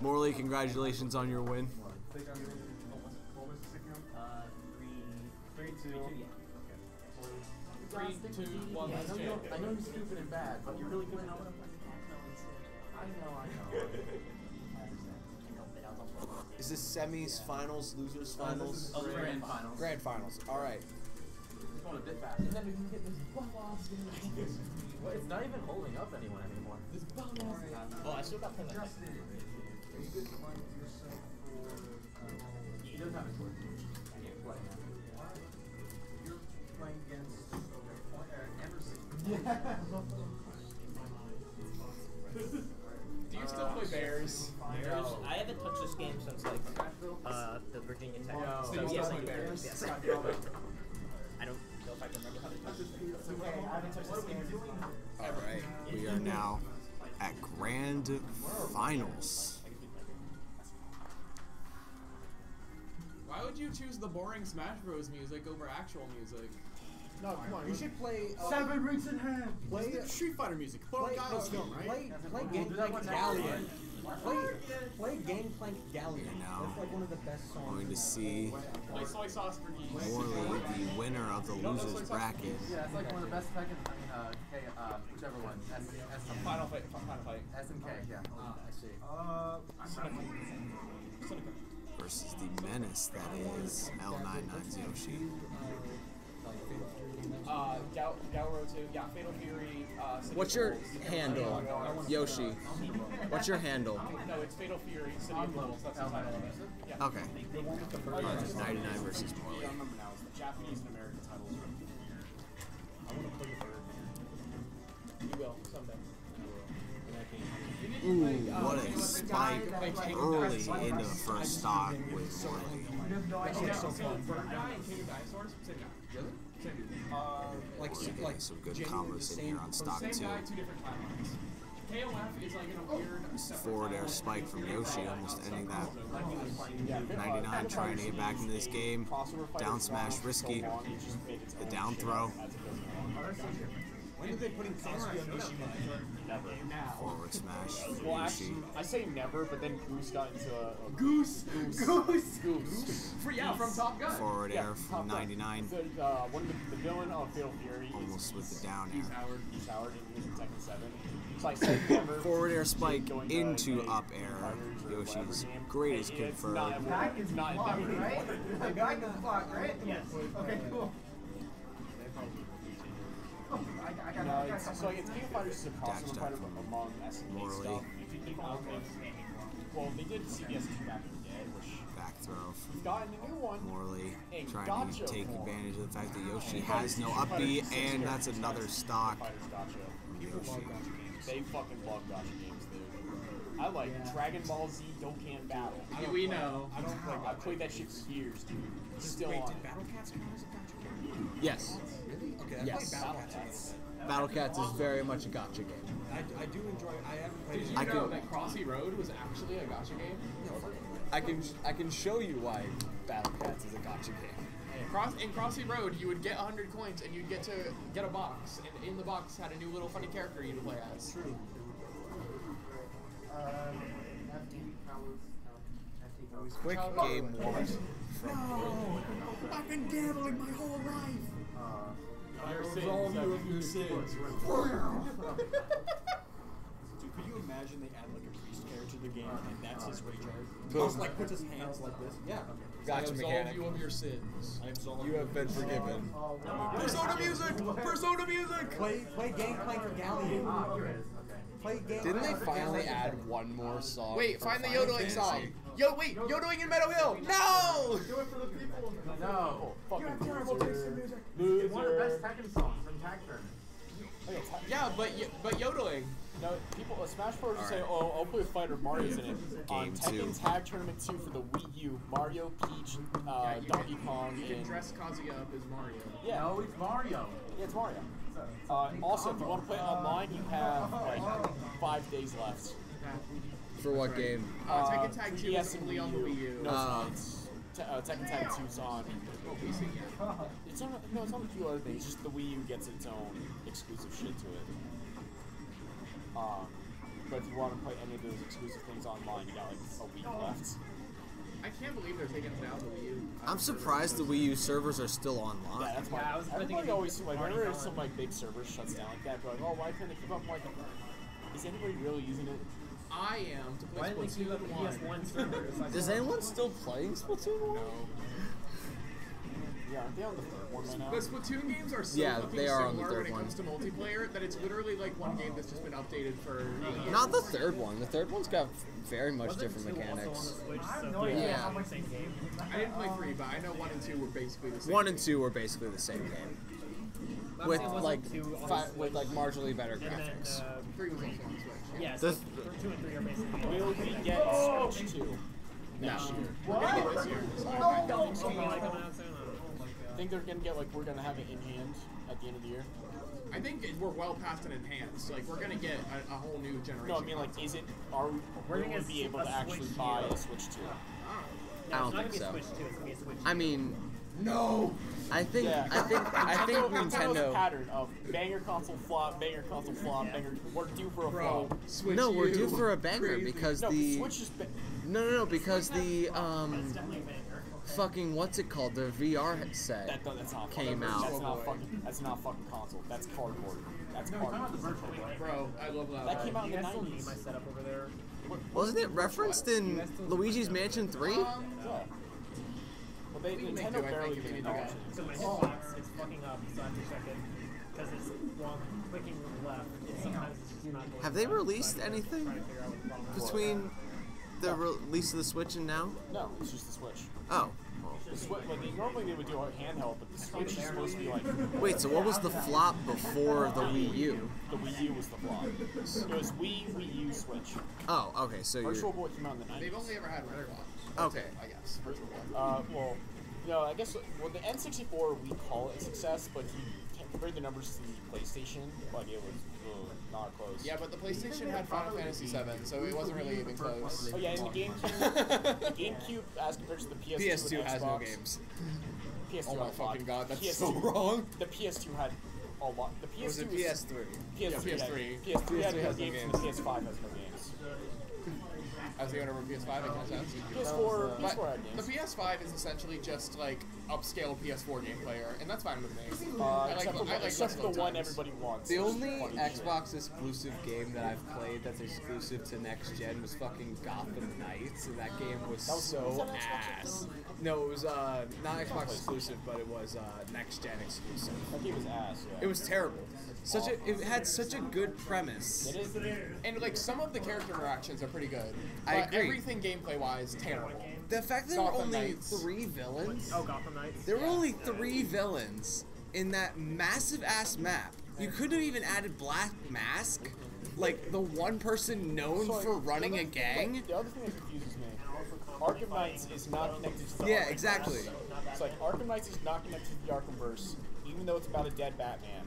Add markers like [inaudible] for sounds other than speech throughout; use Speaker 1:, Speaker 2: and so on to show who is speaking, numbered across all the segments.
Speaker 1: Morley, congratulations on your win.
Speaker 2: Uh, three,
Speaker 3: Three, two.
Speaker 2: two, yeah.
Speaker 3: Three, two, one,
Speaker 4: Yeah, I
Speaker 3: let's
Speaker 4: know,
Speaker 3: jam.
Speaker 4: you're, I know you're stupid and bad, but you're really good at it. I know, I know.
Speaker 1: Is this semis, finals, losers, finals?
Speaker 4: Oh, grand finals.
Speaker 1: Grand finals. All right.
Speaker 4: It's going a bit fast. And then we can get this Well, it's not even holding up anyone anymore. This
Speaker 2: Oh, I still got plenty of
Speaker 4: He doesn't have his word. I can't play.
Speaker 5: You're playing against uh, Emerson. [laughs]
Speaker 3: Do you still play Bears?
Speaker 2: Bears.
Speaker 1: Grand finals.
Speaker 3: Why would you choose the boring Smash Bros. music over actual music?
Speaker 6: No, come on. You should play. Uh,
Speaker 5: Seven rings in hand.
Speaker 6: Play.
Speaker 7: Street Fighter music. Put on
Speaker 6: Play,
Speaker 7: Guile's film, right?
Speaker 6: play, play
Speaker 4: We'll do that
Speaker 6: Gangplank
Speaker 4: one
Speaker 6: Galleon. Play, play Gangplank Galleon.
Speaker 1: And now,
Speaker 6: That's like one of the best songs.
Speaker 1: Going to see
Speaker 3: Play soy sauce for.
Speaker 1: Morley, the winner of the losers bracket.
Speaker 4: Yeah, it's like one of the best Tekken. I uh, K, uh, whichever one. S, S,
Speaker 3: Final fight. Final fight.
Speaker 4: S and K, yeah.
Speaker 6: Ah, I see.
Speaker 5: Uh,
Speaker 1: versus the menace that is L99 Yoshi.
Speaker 3: Uh, Gal Galro 2. Yeah, Fatal Fury. Uh,
Speaker 1: What's your
Speaker 3: Wolves.
Speaker 1: handle, Yoshi? What's your handle?
Speaker 3: No, it's Fatal Fury, City of Wolves. That's the title of it. Yeah.
Speaker 1: Okay. Alright, 99 versus Morley.
Speaker 3: don't remember now. It's the Japanese and
Speaker 1: Ooh, what a spike early into the first stock with Morley.
Speaker 3: so.
Speaker 6: Uh, like, like
Speaker 1: some good combos in here on stock two. Forward air spike from Yoshi, almost ending that. 99 trying to get back into this game. Down smash risky. The down throw.
Speaker 6: When did they put in Cosby on Mishima?
Speaker 1: Forward smash.
Speaker 3: Well,
Speaker 1: Yoshi.
Speaker 3: actually, I say never, but then Goose got into a, a
Speaker 5: Goose. Goose.
Speaker 3: Goose. Goose! For, yeah, from Top Gun.
Speaker 1: Forward
Speaker 3: Yeah,
Speaker 1: air
Speaker 3: Top
Speaker 1: from
Speaker 3: Gun.
Speaker 1: 99.
Speaker 3: The, uh, one of the, the villain of Fatal Fury. is-
Speaker 1: Almost with the down
Speaker 3: He's
Speaker 1: air.
Speaker 3: Howard. He's Howard, and he was in Tekken 7. So I said never.
Speaker 1: Forward air spike
Speaker 3: going to
Speaker 1: into
Speaker 3: any
Speaker 1: up air.
Speaker 3: fighters or
Speaker 1: Yoshi's
Speaker 3: whatever game.
Speaker 1: great is
Speaker 3: Hey, it's not-
Speaker 1: confirmed.
Speaker 5: Back is
Speaker 3: not
Speaker 5: blocked,
Speaker 3: never.
Speaker 5: right? Back is blocked, right?
Speaker 2: Yes.
Speaker 5: Okay, cool. I, I got,
Speaker 3: No,
Speaker 5: I
Speaker 3: it's, so like, it's King of Fighters is a crossover
Speaker 1: Dash
Speaker 3: fighter
Speaker 1: down.
Speaker 3: among SNK
Speaker 1: Morley.
Speaker 3: stuff. If you keep on well, they did CVS 2 back in the day, which
Speaker 1: Back throw
Speaker 3: we've
Speaker 1: from
Speaker 3: gotten a new one.
Speaker 1: Morley.
Speaker 3: Hey,
Speaker 1: Trying
Speaker 3: gotcha
Speaker 1: to take
Speaker 3: form.
Speaker 1: advantage of the fact that Yoshi has no up B, and that's another stock
Speaker 3: Fighters gotcha.
Speaker 1: from Yoshi.
Speaker 3: They fucking love gacha games, dude. I like Dragon Ball Z Dokkan Battle.
Speaker 7: we know.
Speaker 6: I don't play
Speaker 3: I played that shit for years, dude. Still
Speaker 6: Wait,
Speaker 3: on.
Speaker 6: did Battle Cats count as a gacha game?
Speaker 1: Yes.
Speaker 6: Really? Okay, I
Speaker 1: Yes.
Speaker 6: played Battle Cats a little bit.
Speaker 1: Battle Cats is very much a gacha game.
Speaker 6: I, I do enjoy. I haven't played.
Speaker 3: Did you
Speaker 1: I
Speaker 3: know
Speaker 1: could-
Speaker 3: that Crossy Road was actually a gacha game?
Speaker 1: I can I can show you why Battle Cats is a gacha game.
Speaker 3: Cross in Crossy Road, you would get 100 coins and you'd get to get a box, and in the box had a new little funny character you'd play as.
Speaker 6: True.
Speaker 1: Quick game one from
Speaker 6: I've been gambling my whole life.
Speaker 3: Your
Speaker 6: Absolve you of your sins. [laughs]
Speaker 7: Dude, could you imagine they add like a priest character to the game and that's his rage art?
Speaker 6: Just like puts his hands like this. Yeah.
Speaker 1: Gacha I
Speaker 3: absolve
Speaker 1: mechanic.
Speaker 3: you of your sins.
Speaker 7: I absolve
Speaker 1: You have been forgiven.
Speaker 7: Oh, Persona music! Persona music!
Speaker 6: Play play Gangplank Galleon. Ah, play Gangplank.
Speaker 1: Didn't they finally
Speaker 6: Galleon.
Speaker 1: add one more song?
Speaker 3: Wait, find the yodeling song. Yo, wait, yodeling in Meadow Hill. No!
Speaker 5: Do it for the people.
Speaker 3: No. Fucking loser.
Speaker 5: It's one of the best Tekken songs from Tag Tournament.
Speaker 3: Yeah, but y- but yodeling. No, people. Uh, Smash Bros. just say, "Oh, I'll play with Fighter Mario's in it." On Tekken
Speaker 1: two.
Speaker 3: Tag Tournament 2 for the Wii U, Mario, Peach, uh, Donkey Kong, and
Speaker 7: Kazuya up as Mario.
Speaker 3: yeah,
Speaker 5: No, it's Mario.
Speaker 3: yeah, it's Mario. Uh, also, if you want to play online, you have like five days left.
Speaker 1: For what game?
Speaker 3: Uh,
Speaker 7: Tekken Tag 2
Speaker 3: DS
Speaker 7: is only on the Wii U.
Speaker 3: No,
Speaker 1: Uh,
Speaker 3: it's te- uh, Tekken Tag 2's on. It's on. No, it's on a few other things. Just the Wii U gets its own exclusive shit to it. Um, but if you want to play any of those exclusive things online, you got like a week left.
Speaker 7: I can't believe they're taking it down to Wii U.
Speaker 1: I'm surprised the Wii U servers are still
Speaker 3: Yeah,
Speaker 1: online.
Speaker 3: that's why.
Speaker 6: Yeah, I was
Speaker 3: everybody always like whenever some like big server shuts down like that, they're like, oh, why couldn't they keep up? I'm like, is anybody really using it?
Speaker 7: I am to
Speaker 6: Why
Speaker 7: play
Speaker 6: didn't they keep up the
Speaker 7: 1.
Speaker 6: PS1 servers? I
Speaker 1: Does
Speaker 6: saw-
Speaker 1: anyone still playing Splatoon 1?
Speaker 3: Yeah, aren't they on the third one right now?
Speaker 7: The Splatoon games are so
Speaker 1: Yeah,
Speaker 7: fucking
Speaker 1: they are on the
Speaker 7: similar
Speaker 1: third
Speaker 7: when it
Speaker 1: one.
Speaker 7: comes to multiplayer that it's literally like one game that's just been updated for eight years.
Speaker 1: Not the third one. The third one's got very much
Speaker 6: Wasn't
Speaker 1: different
Speaker 6: two also on the
Speaker 1: mechanics.
Speaker 6: Switch,
Speaker 5: I have
Speaker 6: so
Speaker 5: no
Speaker 6: they
Speaker 1: idea
Speaker 6: were
Speaker 1: how
Speaker 6: on the same game.
Speaker 7: I didn't play three, but I know one and two were basically the same.
Speaker 1: One and two are basically the same game, with
Speaker 6: it wasn't
Speaker 1: like
Speaker 6: two on the
Speaker 1: fi-
Speaker 6: Switch.
Speaker 1: with like marginally better
Speaker 6: And then,
Speaker 1: graphics.
Speaker 6: uh,
Speaker 7: Three was also on the Switch.
Speaker 6: yeah,
Speaker 1: This-
Speaker 6: two and three are basically.
Speaker 3: Will we get oh. Switch 2 next year?
Speaker 7: We're gonna get this year. So I
Speaker 6: Don't
Speaker 7: don't
Speaker 6: think so. Probably coming out soon. I don't know.
Speaker 3: I think they're gonna get like we're gonna have it in hand at the end of the year.
Speaker 7: I think we're well past an enhanced. Like we're gonna get a, a whole new generation.
Speaker 3: No, I mean like, is it? Are we?
Speaker 6: We're gonna
Speaker 3: be able to actually
Speaker 6: Switch
Speaker 3: buy a Switch 2?
Speaker 7: Oh.
Speaker 6: No,
Speaker 1: I don't
Speaker 6: it's not
Speaker 1: think
Speaker 6: gonna
Speaker 1: so.
Speaker 6: be a Switch 2, it's gonna be a Switch
Speaker 1: I mean,
Speaker 7: No.
Speaker 1: I think
Speaker 3: Yeah.
Speaker 1: I think I think
Speaker 3: Nintendo's a
Speaker 1: Nintendo.
Speaker 3: pattern of banger console flop, banger console flop,
Speaker 6: Yeah.
Speaker 3: banger. We're due for a
Speaker 7: Bro,
Speaker 3: flop.
Speaker 7: Switch
Speaker 1: No, we're due for a banger
Speaker 7: Crazy.
Speaker 1: because
Speaker 3: No,
Speaker 1: the
Speaker 3: Switch is. Ba-
Speaker 1: no no no because the um
Speaker 6: It's definitely a banger.
Speaker 1: fucking what's it called the VR headset.
Speaker 3: that, that's not
Speaker 1: Came
Speaker 3: fucking,
Speaker 1: out.
Speaker 3: That's
Speaker 7: Oh,
Speaker 3: not fucking. That's not fucking console. That's cardboard. That's
Speaker 5: No, you're talking about the
Speaker 3: cardboard.
Speaker 5: virtual one.
Speaker 7: Bro, I love that.
Speaker 3: That came out in the
Speaker 6: guys still need
Speaker 3: 90s.
Speaker 6: my setup over there?
Speaker 1: Wasn't it referenced in Luigi's Mansion 3?
Speaker 7: Um,
Speaker 3: Yeah. Well, they
Speaker 7: We can make
Speaker 3: Nintendo barely
Speaker 7: think, if
Speaker 3: even
Speaker 7: you need to
Speaker 3: acknowledged
Speaker 7: go.
Speaker 3: it.
Speaker 6: So my hitbox is fucking up, so I have to check it. Because it's, while I'm clicking left, it sometimes it's just not going
Speaker 1: Have they
Speaker 6: left, so I
Speaker 1: released
Speaker 6: have
Speaker 1: anything
Speaker 6: try to figure out what the problem.
Speaker 1: Between the release of the Switch and now?
Speaker 3: No, it's just the Switch.
Speaker 1: Oh.
Speaker 3: The Switch, like normally they would do a handheld, but the Switch is supposed to be like
Speaker 1: Wait, so what was the flop before the Wii U?
Speaker 3: the Wii U was the flop. It was Wii, Wii U, Switch.
Speaker 1: Oh, okay, so
Speaker 3: Virtual
Speaker 1: you're
Speaker 3: Boy came out in the 90s.
Speaker 7: they've only ever had one flop.
Speaker 1: okay.
Speaker 7: I guess. Virtual Boy.
Speaker 3: Uh, well, no, I guess well the N64 we call it a success, but you can't compare the numbers to the PlayStation, like it was ugh, not close.
Speaker 7: Yeah, but the PlayStation had Final Fantasy VII, so it wasn't really even close.
Speaker 3: Oh yeah, and the GameCube, the GameCube as compared to the PS2,
Speaker 1: PS2
Speaker 3: and
Speaker 1: has no games.
Speaker 3: PS2
Speaker 7: Oh my
Speaker 3: had lot.
Speaker 7: fucking god, that's
Speaker 3: PS2
Speaker 7: so wrong.
Speaker 3: The PS2 had a lot. The PS2
Speaker 1: Was it
Speaker 3: was-
Speaker 1: PS3?
Speaker 3: PS3,
Speaker 7: Yeah, PS3.
Speaker 3: PS3
Speaker 1: PS3
Speaker 3: no
Speaker 1: has no
Speaker 3: games, and the PS5 has no games.
Speaker 7: As the owner of a PS5, it kind of sense.
Speaker 3: PS4,
Speaker 7: But
Speaker 3: PS4 had
Speaker 7: the. PS5 is essentially just like upscale PS4 game player, and that's fine with me.
Speaker 3: Uh,
Speaker 7: I like,
Speaker 3: except for,
Speaker 7: I like
Speaker 3: except the one
Speaker 7: Times.
Speaker 3: everybody wants.
Speaker 1: The only. Xbox exclusive game that I've played that's exclusive to next gen was fucking Gotham Knights, and that game was,
Speaker 3: That was-
Speaker 1: so
Speaker 3: was that an Xbox
Speaker 1: ass. No, it was uh, not Xbox exclusive, but it was uh, next gen exclusive.
Speaker 3: That game was ass. Yeah.
Speaker 1: It was terrible. Such a it had such a good premise.
Speaker 3: It is.
Speaker 7: And like some of the character interactions are pretty good.
Speaker 1: I
Speaker 7: but
Speaker 1: agree.
Speaker 7: Everything gameplay wise, terrible.
Speaker 1: The fact there were only
Speaker 7: Knights.
Speaker 1: three villains.
Speaker 6: Oh, Gotham Knights.
Speaker 1: There were only three villains in that massive ass map. You couldn't have even added Black Mask, like the one person known
Speaker 3: So, like,
Speaker 1: for running
Speaker 3: the
Speaker 1: a
Speaker 3: other-
Speaker 1: gang.
Speaker 3: The other thing that confuses me, Arkham Knights is not connected to the
Speaker 1: Yeah,
Speaker 3: Arkhamverse.
Speaker 1: exactly.
Speaker 3: It's like Arkham Knights is not connected to the Arkhamverse, even though it's about a dead Batman.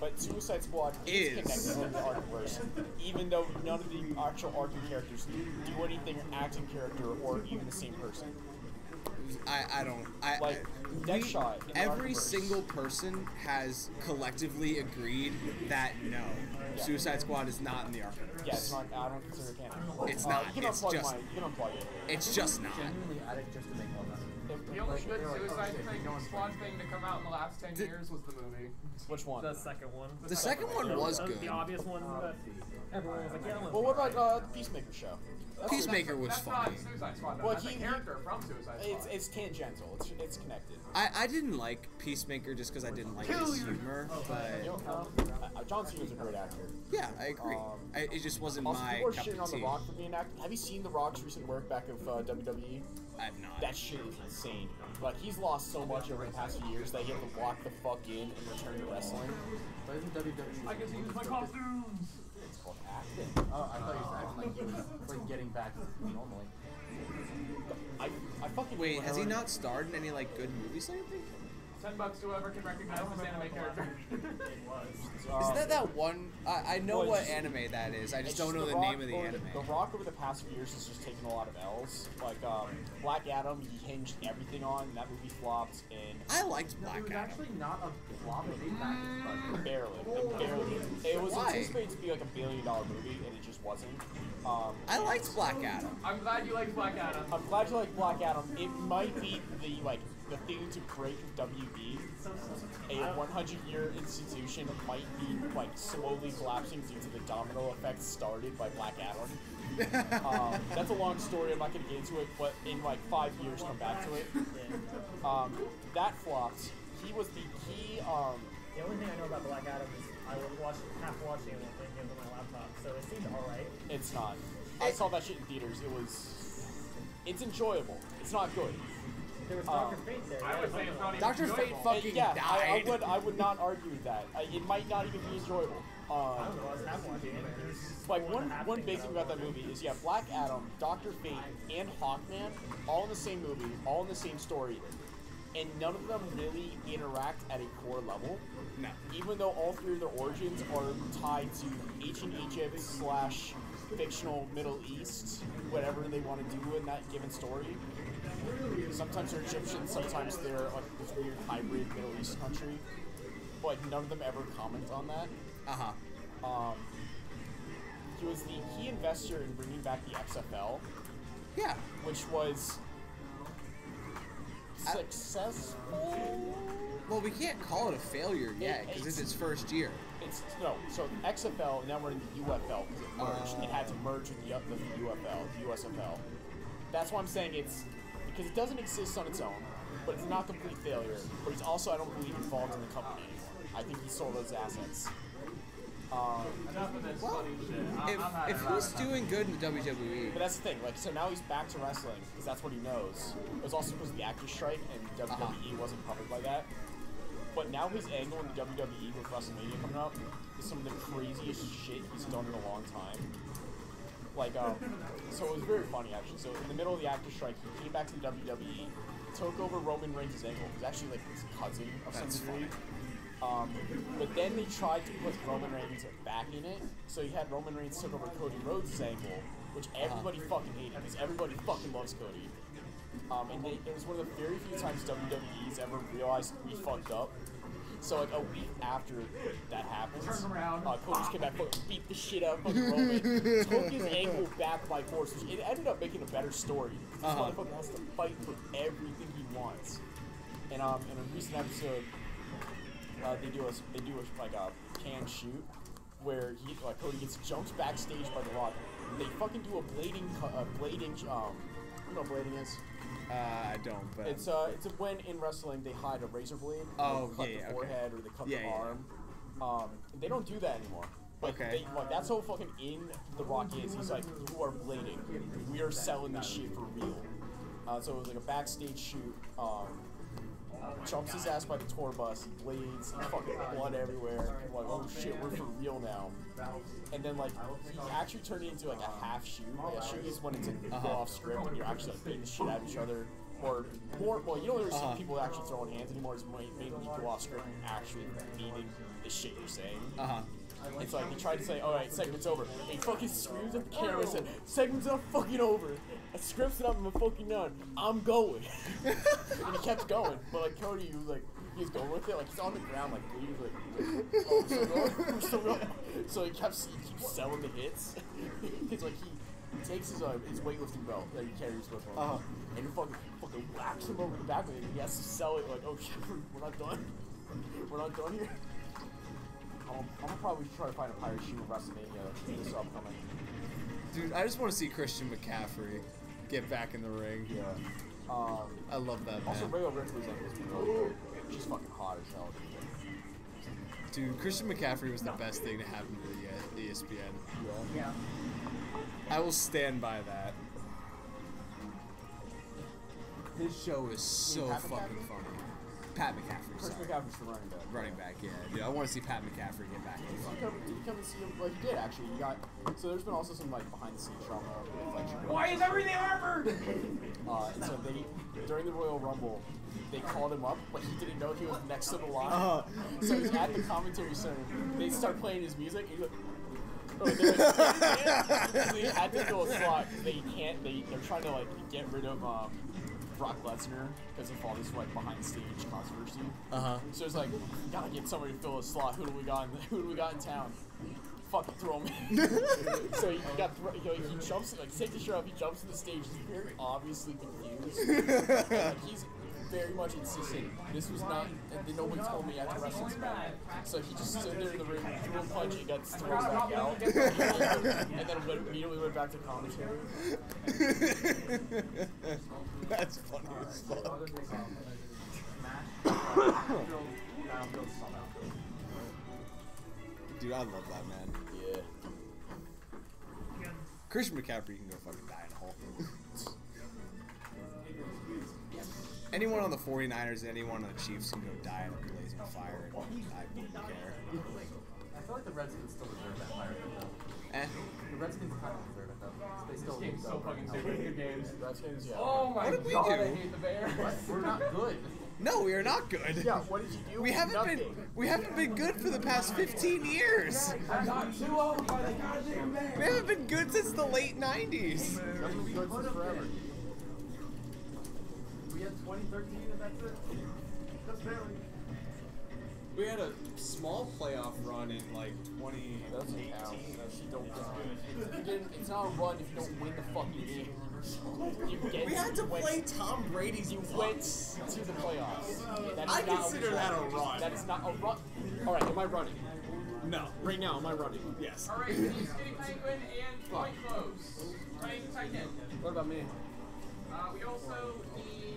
Speaker 3: But Suicide Squad is,
Speaker 1: Is.
Speaker 3: connected to the Arkhamverse, even though none of the actual Arkham characters do anything act in character or even the same person.
Speaker 1: I, I don't I
Speaker 3: Like,
Speaker 1: I,
Speaker 3: Deadshot in
Speaker 1: every
Speaker 3: Arkham-verse.
Speaker 1: single person has collectively agreed that no, Suicide Squad is not in the Arkham.
Speaker 3: Yeah, it's not. I don't consider it canon.
Speaker 1: It's
Speaker 3: Uh,
Speaker 1: not,
Speaker 3: You can
Speaker 1: it's
Speaker 3: unplug
Speaker 1: just-
Speaker 3: my. You can unplug it.
Speaker 1: It's just not.
Speaker 4: Genuinely added just to make more money.
Speaker 7: The only good Suicide thing, Squad thing to come out in the last 10
Speaker 1: The-
Speaker 7: years was the movie.
Speaker 3: Which one?
Speaker 6: The second one.
Speaker 1: The second one was good.
Speaker 6: The obvious one that everyone was like, yeah,
Speaker 3: Well, what about uh, the Peacemaker show? That's-
Speaker 1: Peacemaker was
Speaker 7: That's
Speaker 1: funny.
Speaker 7: not Suicide Squad.
Speaker 3: Well,
Speaker 7: That's
Speaker 3: he-
Speaker 7: a character from Suicide Squad.
Speaker 3: It's, it's tangential. It's it's connected.
Speaker 1: I, I didn't like Peacemaker just because I didn't like his humor,
Speaker 3: You
Speaker 1: but
Speaker 3: know, um, uh, John Cena's a great actor.
Speaker 1: yeah, I agree.
Speaker 3: Um,
Speaker 1: I, it just wasn't
Speaker 3: Also,
Speaker 1: my
Speaker 3: people are
Speaker 1: cup
Speaker 3: shitting
Speaker 1: of
Speaker 3: on The. Rock for being an actor. Have you seen The Rock's recent work back of uh, WWE?
Speaker 1: I have not.
Speaker 3: That shit is insane. Like he's lost so much over the past few years that he had to walk the fuck in and return to wrestling.
Speaker 4: But isn't WWE?
Speaker 7: I can use my costumes!
Speaker 3: It's called acting.
Speaker 4: Oh, I thought you were acting like he was like getting back normally.
Speaker 3: I, I fucking
Speaker 1: Wait, has he not starred in any like good movies lately?
Speaker 7: Ten bucks to whoever can recognize this anime character.
Speaker 6: It was. [laughs]
Speaker 1: Isn't that that one? I, I know
Speaker 3: well,
Speaker 1: what anime that is. I just don't know
Speaker 3: The
Speaker 1: the,
Speaker 3: Rock
Speaker 1: name of the anime.
Speaker 3: The Rock over the past few years has just taken a lot of L's. Like um, Black Adam, he hinged everything on. That movie flopped, and
Speaker 1: I liked
Speaker 5: It was
Speaker 1: Adam.
Speaker 5: actually not a flop of eight back but
Speaker 3: barely, like, barely. It was
Speaker 1: Why?
Speaker 3: anticipated to be like a billion dollar movie, and it just wasn't. Um,
Speaker 1: I liked Black Adam.
Speaker 7: I'm glad you like Black Adam.
Speaker 3: I'm glad you like Black Adam. It might be the like the thing to break WB. A 100 year institution might be like slowly collapsing due to the domino effect started by Black Adam. [laughs] um, that's a long story. I'm not gonna get into it, but in like five years, come back to it. Um, that flopped. He was the key. Um,
Speaker 6: The only thing I know about Black Adam is I was watching, half watching it and playing games on my laptop, so it seemed alright.
Speaker 3: it's not. I saw that shit in theaters. It was. It's enjoyable. It's not good.
Speaker 6: There was Doctor Fate there.
Speaker 7: I would say it's not even
Speaker 1: Dr. Fate
Speaker 7: enjoyable.
Speaker 1: fucking
Speaker 3: yeah, I, I
Speaker 1: died.
Speaker 3: would. I would not argue that. I, it might not even be enjoyable. Um,
Speaker 6: don't know, I was half watching it. and there's
Speaker 3: like
Speaker 6: one
Speaker 3: one
Speaker 6: and a half
Speaker 3: one
Speaker 6: things
Speaker 3: big thing about that movie is yeah, Black Adam, Doctor Fate, and Hawkman all in the same movie, all in the same story, and none of them really interact at a core level.
Speaker 1: No.
Speaker 3: Even though all three of their origins are tied to ancient Egypt slash fictional Middle East, whatever they want to do in that given story. Sometimes they're Egyptian, sometimes they're like this weird hybrid Middle East country. But none of them ever comment on that.
Speaker 1: Uh huh.
Speaker 3: Um, he was the key investor in bringing back the XFL,
Speaker 1: Yeah.
Speaker 3: which was
Speaker 1: I-
Speaker 3: successful.
Speaker 1: Well, we can't call it a failure yet because it's its first year.
Speaker 3: It's no, so XFL now we're in the UFL because it merged. it had to merge with the, uh, with the UFL, the USFL. That's why I'm saying it's because it doesn't exist on its own, but it's not complete failure. But he's also, I don't believe, involved in the company anymore. I think he sold those assets. Um,
Speaker 5: enough of this
Speaker 1: Well,
Speaker 5: funny shit. I'm,
Speaker 1: If, if he's doing good in the E, WWE,
Speaker 3: But that's the thing, like, so now he's back to wrestling because that's what he knows. It was also because of the actor strike and WWE wasn't covered by that. But now his angle in the WWE with WrestleMania coming up is some of the craziest shit he's done in a long time. Like, um, so it was very funny actually. So in the middle of the actor strike, he came back to the WWE, took over Roman Reigns' angle. He's actually like his cousin of some
Speaker 1: That's
Speaker 3: degree. Um, but then they tried to put Roman Reigns back in it, so you had Roman Reigns took over Cody Rhodes' angle, which everybody fucking hated because everybody fucking loves Cody. Um, and they, it was one of the very few times WWE's ever realized we fucked up. So like a week after that happened,
Speaker 5: Turn
Speaker 3: uh, Cody came back, fucking beat the shit out of fucking Roman, took his angle back by force. Which it ended up making a better story. This
Speaker 1: Uh-huh.
Speaker 3: motherfucker has to fight for everything he wants. And um, in a recent episode, uh, they do a they do a like a can shoot where he like Cody gets jumped backstage by the Rock. They fucking do a blading cu- a blading um you know what blading is?
Speaker 1: Uh, I don't. But
Speaker 3: It's uh it's when in wrestling they hide a razor blade.
Speaker 1: Oh,
Speaker 3: cut
Speaker 1: yeah,
Speaker 3: the
Speaker 1: okay.
Speaker 3: forehead or they cut
Speaker 1: Yeah,
Speaker 3: the
Speaker 1: yeah,
Speaker 3: arm. Um, they don't do that anymore. Like,
Speaker 1: Okay.
Speaker 3: They, like that's how fucking in the Rock is. He's like, you are blading. We are selling this shit for real. Uh, so it was like a backstage shoot. Um, jumps his ass by the tour bus. He bleeds. Fucking blood everywhere. People like, oh shit, we're for real now. And then like he actually turned it into like a half shoot. Like a shoot is when it's a
Speaker 1: Uh-huh.
Speaker 3: off script and you're actually like beating the shit out of each other. Or more, well, you don't ever
Speaker 1: Uh-huh.
Speaker 3: see people actually throwing hands anymore. It's ma- mainly you go off script and actually meaning the shit you're saying.
Speaker 1: uh huh.
Speaker 3: It's like he tried to say, all right, segment's over. He fucking screams at the camera and said, segment's not fucking over. The script's not fucking done. I'm going. [laughs] and he kept going. But like Cody, he was like, he's going with it. Like he's on the ground, like he was like, oh, we're still going, we're still going. So he kept he keeps selling the hits. [laughs] It's like he. He takes his uh, his weightlifting belt that he carries with him,
Speaker 1: Uh-huh.
Speaker 3: and he fucking fucking whacks him over the back with it. And he has to sell it like, oh [laughs] shit, we're, not done. We're not done here. I'm, I'm gonna probably try to find a pirate shoe in WrestleMania this upcoming.
Speaker 1: Dude, I just want to see Christian McCaffrey get back in the ring.
Speaker 3: Yeah. Um,
Speaker 1: I love that
Speaker 3: also,
Speaker 1: man.
Speaker 3: Rhea Ripley's like was really. She's fucking hot as hell.
Speaker 1: Dude, Christian McCaffrey was the best thing to happen to the ESPN.
Speaker 3: Yeah.
Speaker 1: I will stand by that. His show is so fucking funny. Pat McAfee.
Speaker 3: Chris
Speaker 1: sorry.
Speaker 3: McCaffrey's the running back.
Speaker 1: Running back, yeah. Dude, I want to see Pat McAfee get back in
Speaker 3: Did you come, did you come and see him? Well, he did actually. He got so there's been also some like behind the scenes drama with like. Chicago.
Speaker 7: Why is everything armored? [laughs]
Speaker 3: Uh, and so they during the Royal Rumble, they called him up, but he didn't know he was next to the line.
Speaker 1: Uh-huh.
Speaker 3: So he's at the commentary center. They start playing his music. And he's like, [laughs] oh, they're like, they [laughs] had to fill a slot. 'cause They can't. They they're trying to like get rid of um, Brock Lesnar because of all this like behind stage controversy.
Speaker 1: Uh huh.
Speaker 3: So it's like, gotta get somebody to fill a slot. Who do we got? In, [laughs] who do we got in town? Fucking throw me. [laughs] so he got thro- you know, he jumps like take the shirt off. He jumps to the stage. He's very obviously confused. And, [laughs] like, he's very much insistent. This was not. And nobody told me i after wrestling's bad. So he just stood there in the ring, threw a punch, he got thrown back out, [laughs] and then went, immediately went back to commentary. [laughs]
Speaker 1: That's funny as fuck. Dude, I love that man.
Speaker 3: Yeah.
Speaker 1: Christian McCaffrey can go fucking anyone on the 49ers, anyone on the Chiefs can go die in a blazing fire. And I wouldn't care.
Speaker 4: I feel like the Redskins still deserve that fire though.
Speaker 1: Eh.
Speaker 4: The Redskins kind of deserve it though. 'cause They still
Speaker 7: game's so
Speaker 4: go
Speaker 7: fucking
Speaker 4: out.
Speaker 7: stupid. Good games.
Speaker 3: Redskins, yeah.
Speaker 7: Oh my
Speaker 1: What did we
Speaker 7: god,
Speaker 1: do?
Speaker 7: I hate the Bears.
Speaker 4: We're not good.
Speaker 1: No, we are not good.
Speaker 3: Yeah, what did you do?
Speaker 1: We haven't
Speaker 3: Nothing.
Speaker 1: been we haven't been good for the past 15 years.
Speaker 7: I got two owned by the goddamn Bears.
Speaker 1: We haven't been good since the late 90s.
Speaker 3: Nothing was good forever.
Speaker 4: We had 2013 and that's it. That's barely.
Speaker 2: We had a small playoff run in like 2018.
Speaker 3: That's an L. That's don't [laughs] you didn't, It's not a run if you don't win the fucking game. You get
Speaker 2: We had to
Speaker 3: you went-
Speaker 2: play Tom Brady's
Speaker 3: You
Speaker 2: luck.
Speaker 3: went to the playoffs. That is
Speaker 2: I
Speaker 3: not
Speaker 2: consider that a run.
Speaker 3: That is not a run. All right, am I running?
Speaker 2: No.
Speaker 3: Right now, am I running?
Speaker 2: Yes.
Speaker 7: Alright, Skinny Penguin and Point Close. Playing tight end.
Speaker 3: What about me?
Speaker 7: Uh, we also need.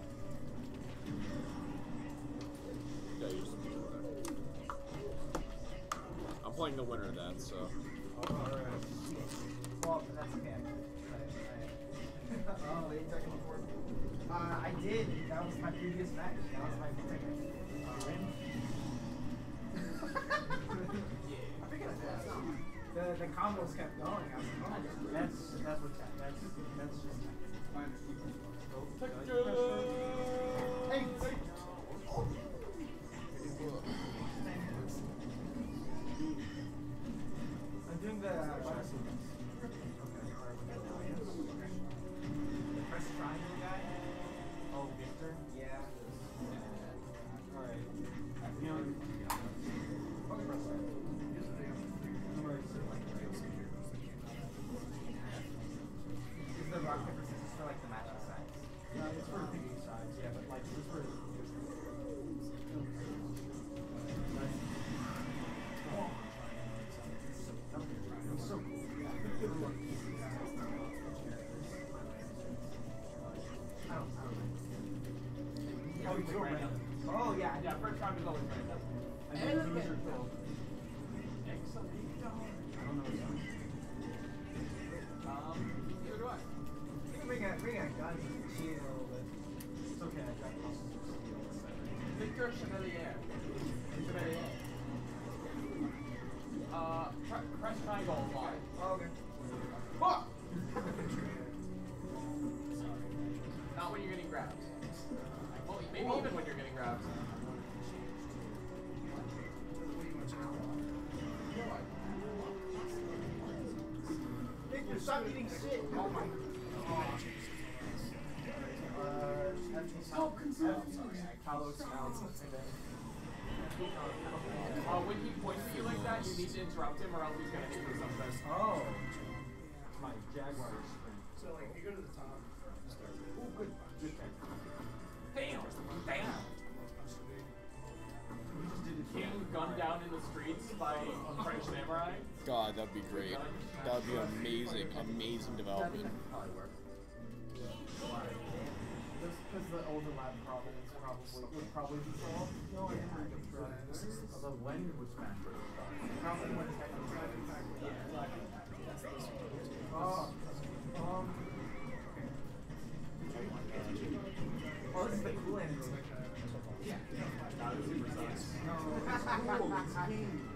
Speaker 3: I'm the winner of that, so.
Speaker 5: Well, that's okay. I, I, oh, late before. Uh, I did. That was my previous match. That was my second. Uh, win. I figured I did. The the combos kept going. I was like, oh, that's that's what's that. That's that's just. Hey, stop eating shit. Oh my god. Uh, Stop consuming. Hollow smells.
Speaker 7: Uh, when he points at you like that, you need to interrupt him or else he's gonna hit you with something.
Speaker 5: Oh. My Jaguar spring. So, like, if you go to the top, Oh, good. Good thing.
Speaker 7: Damn! Damn!
Speaker 5: We just did it.
Speaker 7: King gunned down in the streets by a French samurai.
Speaker 3: God, that'd be great. That would be amazing, amazing development.
Speaker 4: Probably work.
Speaker 6: Because the overlap problems probably would probably be solved. No, I didn't try.
Speaker 4: Although when would Smash Bros.
Speaker 6: Probably when Tekken started. Yeah, exactly. That's this one. Oh, um. Oh, this is the cool end. Yeah.
Speaker 4: Not the Super Sonic.
Speaker 6: No, it's cool. It's [laughs]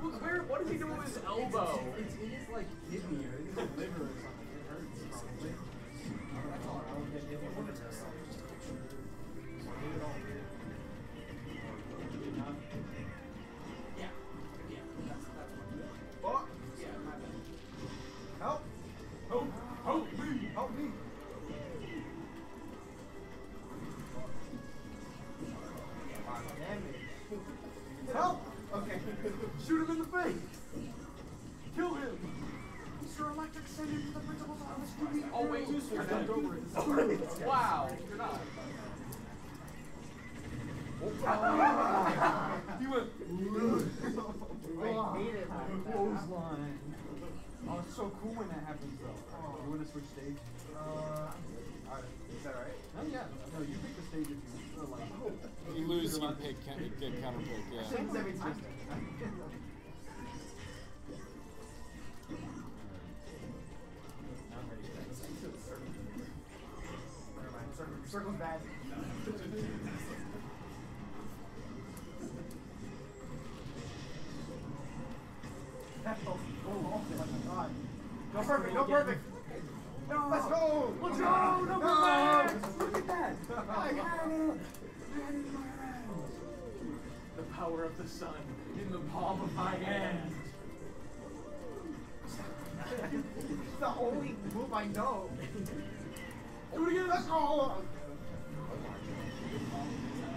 Speaker 7: Wh- Where? What is he doing with his elbow?
Speaker 6: It's in his like kidney or his liver or something. It hurts. I it. Hate it. Clothesline. Oh, it's so cool when that happens, though. You want to switch stage? Uh, is that right? No, yeah. No, you pick the stage if you feel like.
Speaker 3: You lose, you can pick, get counter pick, yeah.
Speaker 6: Things every time. Never mind. [laughs] Circle, circle's bad. Perfect, go perfect. No. Let's go. Let's go. No, no. Look at that. [laughs] I had it. I had it in my hands.
Speaker 7: The power of the sun in the palm of my hand.
Speaker 6: It's the only move I know. Do it again. Let's go.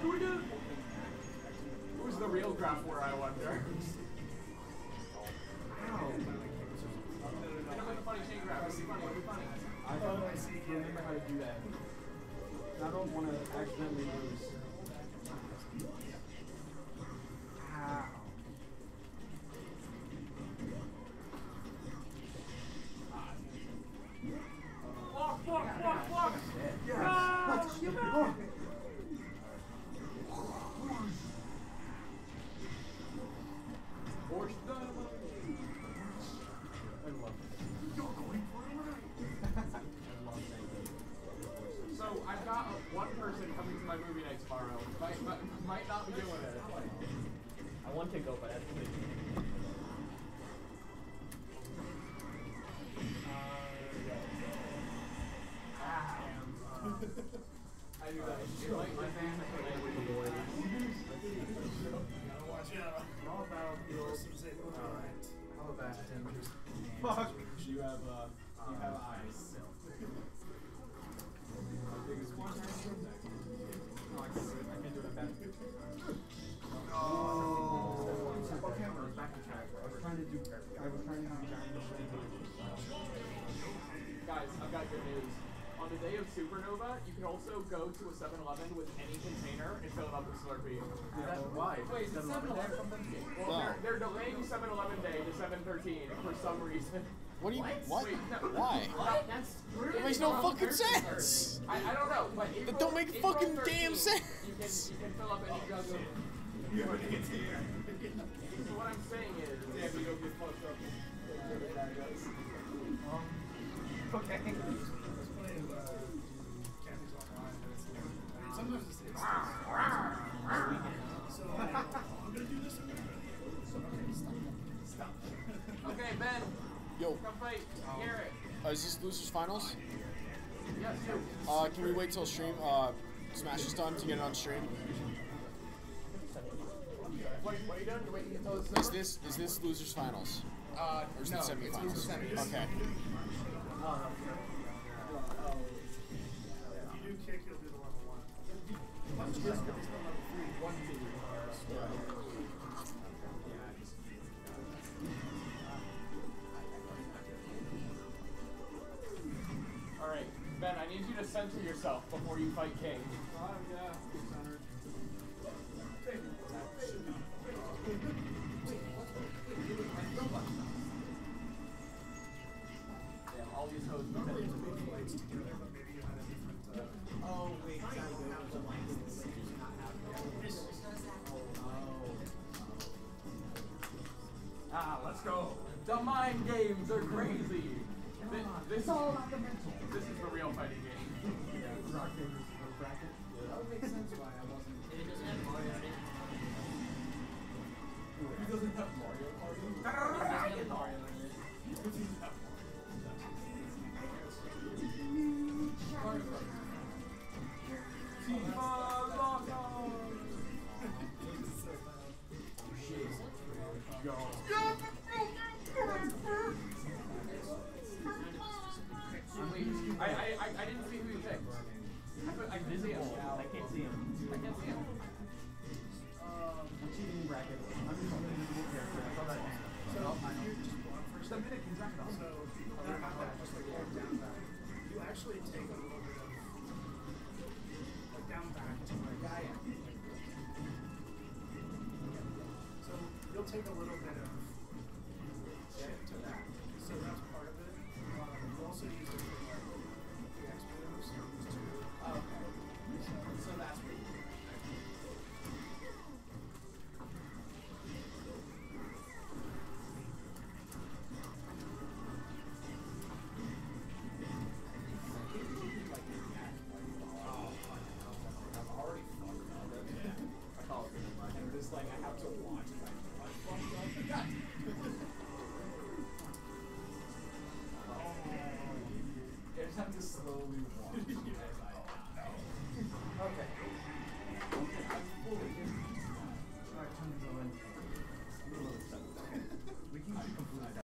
Speaker 7: Do it again. Who's the real Graf War, I wonder? Funny be funny. It'll be funny.
Speaker 6: I don't remember how to do that. I don't want to accidentally lose.
Speaker 7: To my movie night tomorrow. Might, might, might not be doing it.
Speaker 4: I want to go, but I have to leave.
Speaker 7: I do that. It might, my fan,
Speaker 6: How about the old How about Tim? Fuck.
Speaker 7: You have, uh, you have eyes.
Speaker 6: Biggest one.
Speaker 7: Supernova, you can also go to a 7-Eleven with any container and fill it up with Slurpee.
Speaker 4: Why?
Speaker 7: Wait, is it 7-Eleven? Well, they're, they're delaying 7-Eleven day to 7-13 for some reason.
Speaker 3: What do you, what?
Speaker 7: Wait, no.
Speaker 3: Why?
Speaker 7: What? That's
Speaker 3: It makes no fucking sense.
Speaker 7: I, I don't know, but April,
Speaker 3: That don't make
Speaker 7: April
Speaker 3: fucking
Speaker 7: 13,
Speaker 3: damn
Speaker 7: You can,
Speaker 3: sense.
Speaker 7: you can fill up any oh, jug of. So what I'm saying is, yeah, we don't get fucked up.
Speaker 6: Okay.
Speaker 3: Is this losers finals? Uh, can we wait till stream? Uh, Smash is done to get it on stream.
Speaker 7: What, what are you doing? You're waiting until it's
Speaker 3: Is this is this losers finals
Speaker 7: Uh,
Speaker 3: or is
Speaker 7: no,
Speaker 3: it semifinals?
Speaker 7: losers semis.
Speaker 3: Okay.
Speaker 5: If you do kick, you'll do the level one.
Speaker 7: Censor yourself before you fight King.
Speaker 5: bracket.
Speaker 6: That would make sense why I wasn't. take a little bit of
Speaker 5: slowly